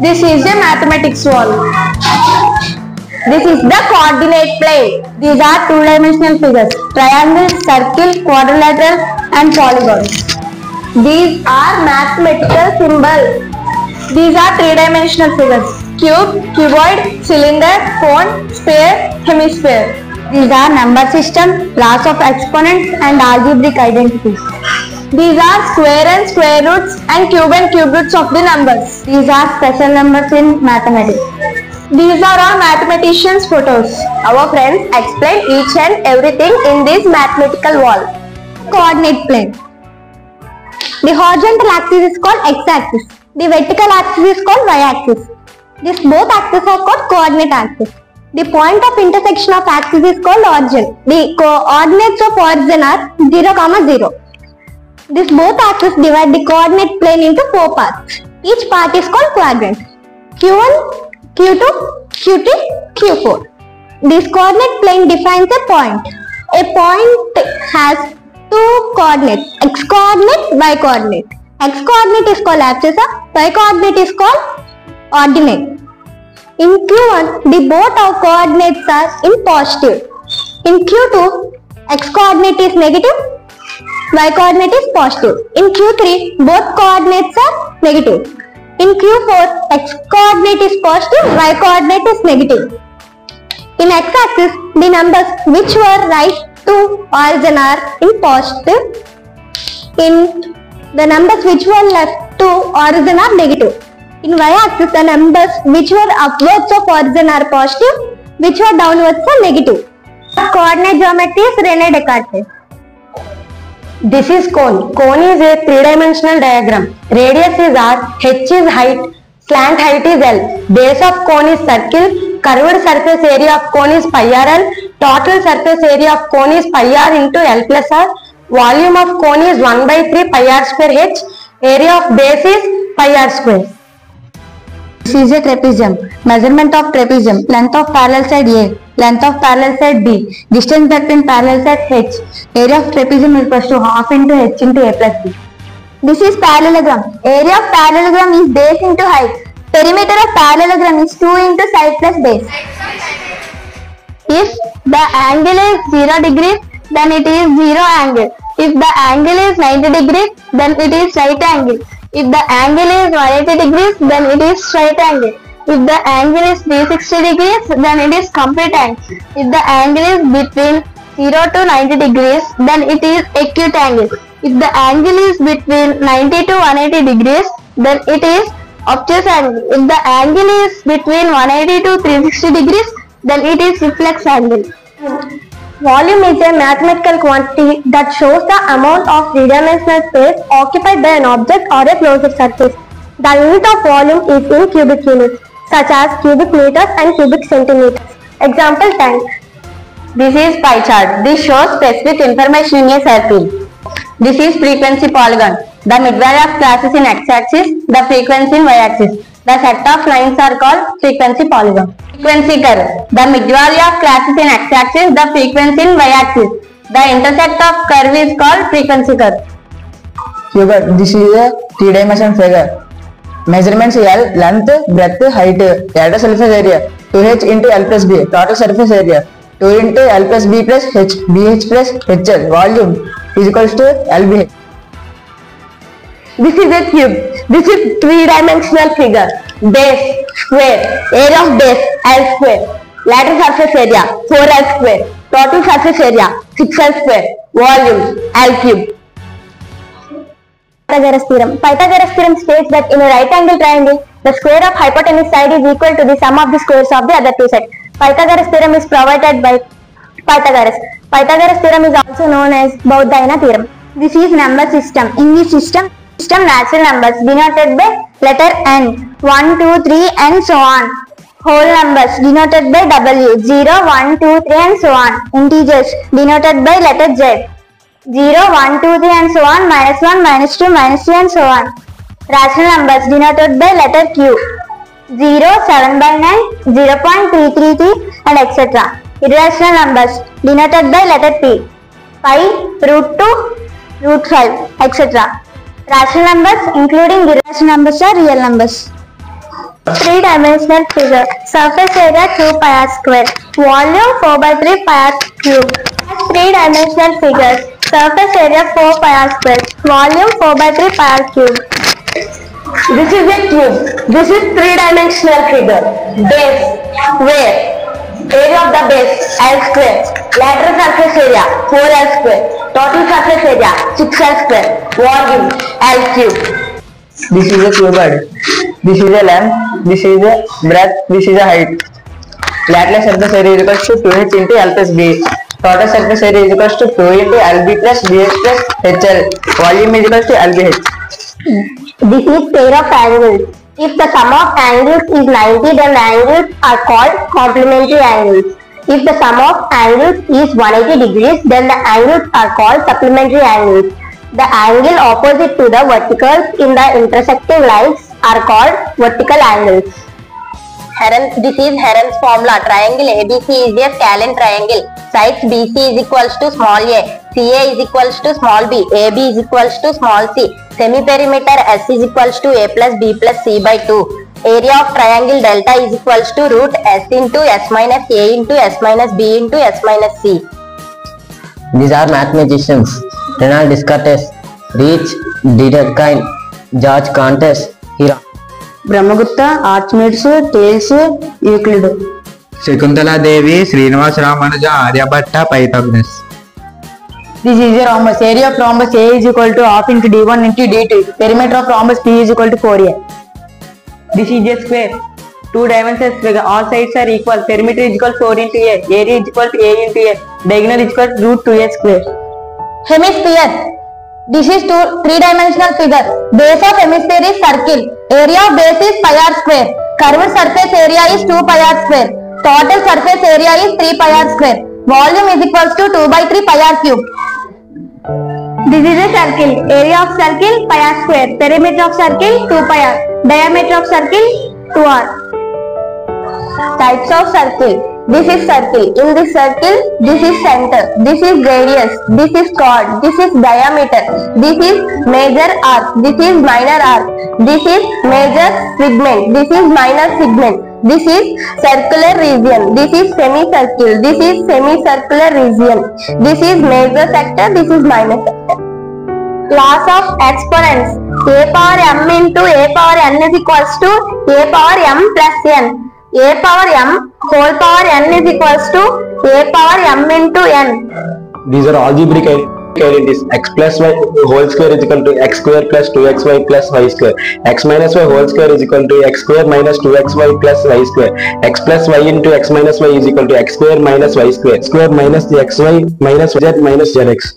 This is a mathematics wall. This is the coordinate plane. These are two-dimensional figures. Triangle, circle, quadrilateral and polygons. These are mathematical symbols. These are three-dimensional figures. Cube, cuboid, cylinder, cone, sphere, hemisphere. These are number system, laws of exponents and algebraic identities. These are square and square roots and cube and cube roots of the numbers. These are special numbers in mathematics. These are our mathematicians' photos. Our friends explain each and everything in this mathematical wall. Coordinate plane. The horizontal axis is called x-axis. The vertical axis is called y-axis. These both axes are called coordinate axis. The point of intersection of axes is called origin. The coordinates of origin are 0, comma 0. These both axes divide the coordinate plane into four parts. Each part is called quadrant. Q1, Q2, Q3, Q4. This coordinate plane defines a point. A point has two coordinates, x coordinate, y coordinate. X coordinate is called abscissa, y coordinate is called ordinate. In Q1, the both of coordinates are in positive. In Q2, x coordinate is negative, y coordinate is positive. In Q3, both coordinates are negative. In Q4, x coordinate is positive, y coordinate is negative. In x-axis, the numbers which were right to origin are in positive. In the numbers which were left to origin are negative. In y-axis, the numbers which were upwards of origin are positive, which were downwards are negative. Coordinate geometry is Rene Descartes. This is cone. Cone is a three-dimensional diagram. Radius is r, h is height, slant height is l. Base of cone is circle. Curved surface area of cone is pi r l. Total surface area of cone is pi r into l plus r. Volume of cone is 1 by 3 pi r square h. Area of base is pi r square. This is a trapezium. Measurement of trapezium. Length of parallel side A. Length of parallel side B. Distance between parallel side H. Area of trapezium equals to half into H into A plus B. This is parallelogram. Area of parallelogram is base into height. Perimeter of parallelogram is 2 into side plus base. If the angle is 0 degree, then it is 0 angle. If the angle is 90 degree, then it is right angle. If the angle is 180 degrees, then it is straight angle. If the angle is 360 degrees, then it is complete angle. If the angle is between 0 to 90 degrees, then it is acute angle. If the angle is between 90 to 180 degrees, then it is obtuse angle. If the angle is between 180 to 360 degrees, then it is reflex angle. Volume is a mathematical quantity that shows the amount of three-dimensional space occupied by an object or a closed surface. The unit of volume is in cubic units, such as cubic meters and cubic centimeters. Example tank. This is pie chart. This shows specific information in a circle. This is frequency polygon. The midway of classes in x-axis, the frequency in y-axis. The set of lines are called frequency polygon. Frequency curve. The midway of classes in x-axis, the frequency in y-axis. The intersect of curve is called frequency curve. Here, this is a three-dimensional figure. Measurements L, length, breadth, height, area surface area, 2h into L plus B, total surface area, 2 into L plus B plus H, BH plus HL, volume is equals to LBH. This is a cube. This is three-dimensional figure. Base, square, area of base, L square. Lateral surface area, 4L square. Total surface area, 6L square. Volume, L cube. Pythagoras theorem. Pythagoras theorem states that in a right angle triangle, the square of hypotenuse side is equal to the sum of the squares of the other two sides. Pythagoras theorem is provided by Pythagoras. Pythagoras theorem is also known as Baudhayana theorem. This is number system. In this system, system natural numbers denoted by letter N, 1, 2, 3 and so on. Whole numbers denoted by W, 0, 1, 2, 3 and so on. Integers denoted by letter Z. 0, 1, 2, 3 and so on, minus 1, minus 2, minus 3 and so on. Rational numbers denoted by letter Q. 0, 7 by 9, 0 0.333 and etc. Irrational numbers denoted by letter P. Pi, root 2, root 5, etc. Rational numbers including irrational numbers are real numbers. Three-dimensional figure. Surface area 2 pi r square. Volume 4 by 3 pi r cube. Three-dimensional figure. Surface area 4 pi r square. Volume 4 by 3 pi r cube. This is a cube. This is three-dimensional figure. Base, where? Area of the base, L square. Lateral surface area, 4L square. Total surface area, 6L square. Volume, L cube. This is a cuboid. This is a length. This is a breadth. This is a height. Lateral surface area is equals to 2h into L plus B. Total surface area is equals to 2 into LB plus BH plus HL. Volume is equals to LBH. This is pair of angles. If the sum of angles is 90, then the angles are called complementary angles. If the sum of angles is 180 degrees, then the angles are called supplementary angles. The angle opposite to the verticals in the intersecting lines are called vertical angles. Heron, this is Heron's formula. Triangle ABC is a scalene triangle. Sides BC is equals to small a, CA is equals to small b, AB is equals to small c. Semi-perimeter S is equals to a plus b plus c by 2. area of triangle delta is equals to root s into s minus a into s minus b into s minus c. These are mathematicians Renan Descartes, Reach, Dedekind, George Cantes, Hira. Brahmagupta, Archimedes, Thales, Euclid. Shakuntala Devi, Srinivas Ramanuja, Aryabhatta, Pythagoras. This is a rhombus. Area of rhombus A is equal to half into D1 into D2. Perimeter of rhombus P is equal to 4A. This is a square. Two dimensions figure. All sides are equal. Perimeter is equal to 4 into A. Area is equal to A into A. Diagonal is equal to root 2A square. Hemisphere. This is two three-dimensional figure. Base of hemisphere is circle. Area of base is pi r square. Curved surface area is 2 pi r square. Total surface area is 3 pi r square. Volume is equals to 2 by 3 pi r cube. This is a circle. Area of circle pi r square. Perimeter of circle 2 pi r. Diameter of circle 2 r. Types of circle. This is circle. In this circle, this is center. This is radius. This is chord. This is diameter. This is major arc. This is minor arc. This is major segment. This is minor segment. This is circular region. This is semicircle. This is semicircular region. This is major sector. This is minor sector. Laws of exponents. A power m into a power n is equals to a power m plus n. A power m whole power n is equals to a power m into n. These are algebraic identities. x plus y whole square is equal to x square plus 2xy plus y square. x minus y whole square is equal to x square minus 2xy plus y square. x plus y into x minus y is equal to x square minus y square. Square minus the xy minus z minus zx.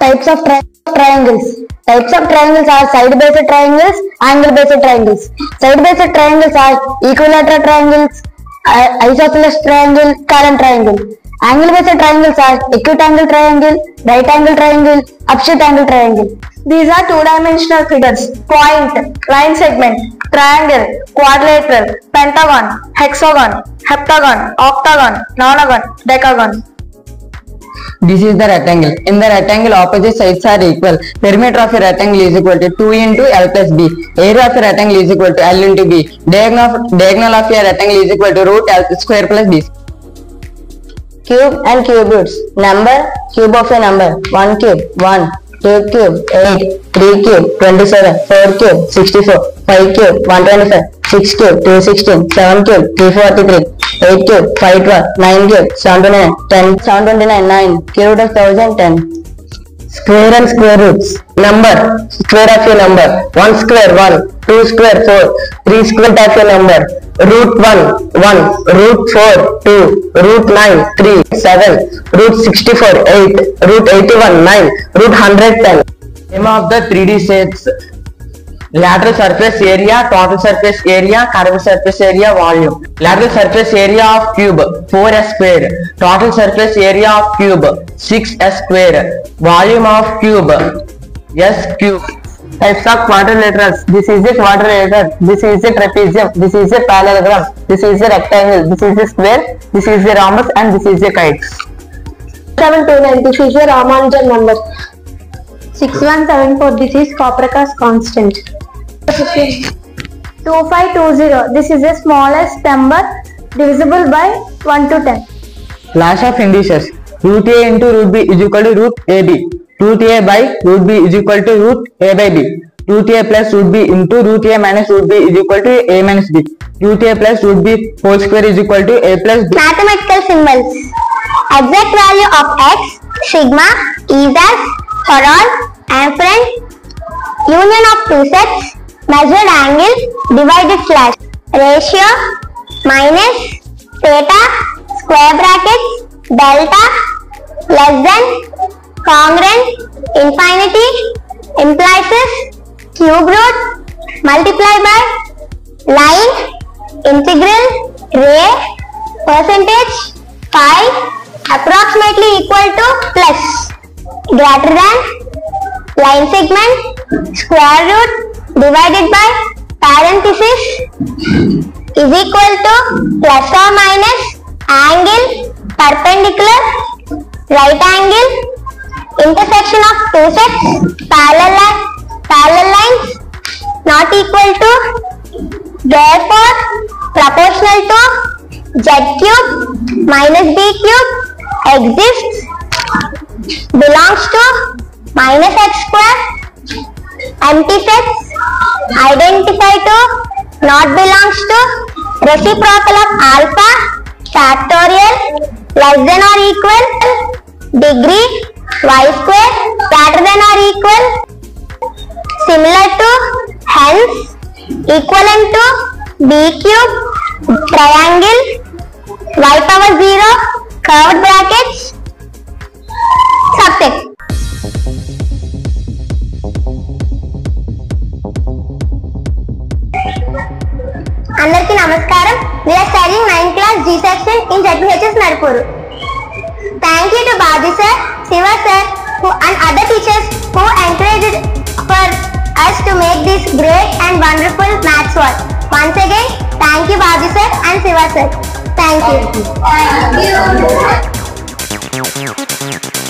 Types of tri- triangles. Types of triangles are side-based triangles, angle-based triangles. Side-based triangles are equilateral triangles, i- isosceles triangle, current triangle. Angle-based triangles are acute angle triangle, right angle triangle, upshoot angle triangle. These are two-dimensional figures. Point, line segment, triangle, quadrilateral, pentagon, hexagon, heptagon, octagon, nonagon, decagon. This is the rectangle. In the rectangle, opposite sides are equal. Perimeter of a rectangle is equal to 2 into L plus B. Area of a rectangle is equal to L into B. Diagonal of, diagonal of a rectangle is equal to root L square plus B. Cube and cubits. Number, cube of a number. 1 cube, 1. 2 cube, 8. 3 cube, 27. 4 cube, 64. 5 cube, 125. 6 cube, 216. 7 cube, 343. 8 cube, 512. 9 cube, 729. 10, 729. 9. Cube of 1010. Square and square roots. Number, square of a number. 1 square, 1. 2 square, 4. 3 square of a number. Root 1, 1. Root 4, 2. Root 9, 3. 7. Root 64, 8. Root 81, 9. Root 110. Name of the 3D sets. Lateral surface area, total surface area, curved surface area, volume. Lateral surface area of cube 4s square. Total surface area of cube 6s square. Volume of cube s cube. Types of quadrilaterals. This is a quadrilateral. This is a trapezium. This is a parallelogram. This is a rectangle. This is a square. This is a rhombus and this is a kite. 729 this is a Ramanujan number 6174 this is Copernicus constant 2520. This is the smallest number divisible by 1 to 10. Class of indices. Root A into root B is equal to root AB. Root A by root B is equal to root A by B. Root A plus root B into root A minus root B is equal to A minus B. Root A plus root B whole square is equal to A plus B. Mathematical symbols. Exact value of x, sigma, is as, for all, and friend. Union of two sets, measured angle, divided slash. Ratio, minus, theta, square brackets, delta, less than, congruent, infinity, implies, cube root, multiply by, line, integral, ray, percentage, pi, approximately equal to plus, greater than, line segment, square root, divided by, parenthesis, is equal to plus or minus, angle, perpendicular, right angle, intersection of two sets, parallel, li- parallel lines, not equal to, therefore, proportional to, z cube minus b cube exists, belongs to, minus x square, empty sets, identify to not belongs to reciprocal of alpha factorial less than or equal degree Y square greater than or equal similar to hence equal to B cube triangle Y power zero curve brackets Nagpur. Thank you to Badi sir, Siva sir who, and other teachers who encouraged for us to make this great and wonderful maths work. Once again, thank you Badi sir and Siva sir. Thank you. Thank you. Thank you.